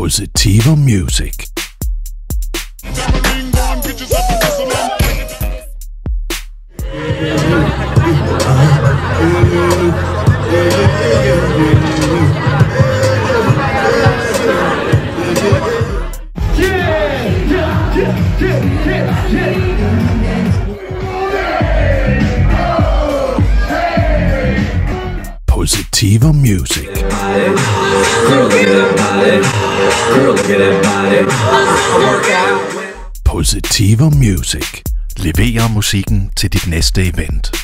Positiver Music. Positiver Music. Girl, look at that body. Work out. Music. Leverer musikken til dit næste event.